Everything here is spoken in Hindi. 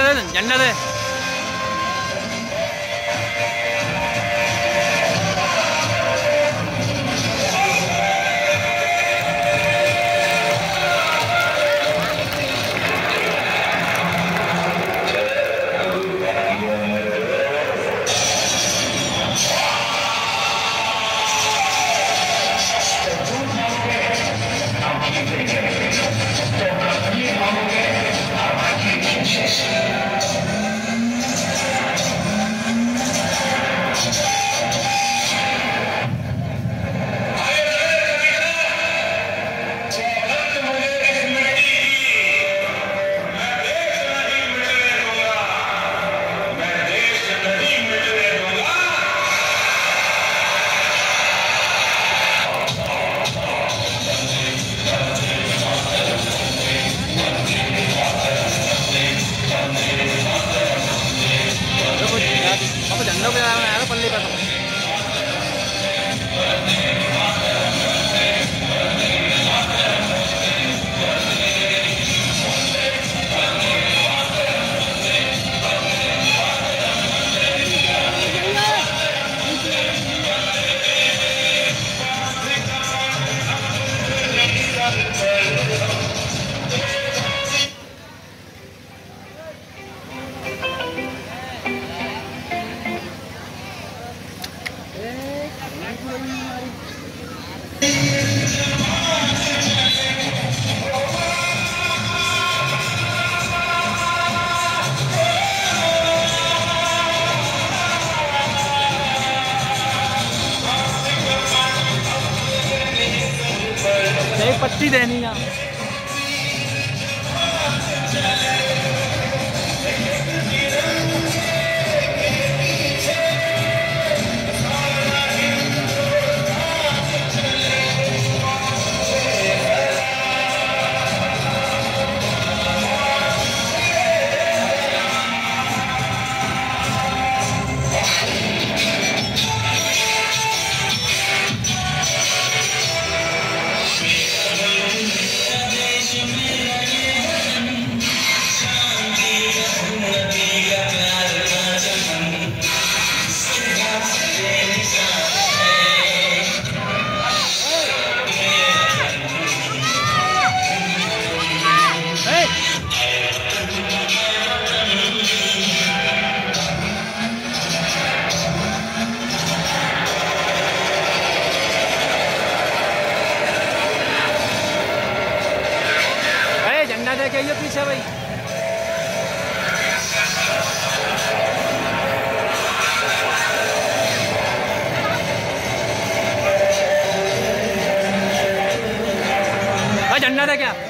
என்னது? என்னது? एक पत्ती देनी है। जाइए पीछे भाई। झंडा था क्या?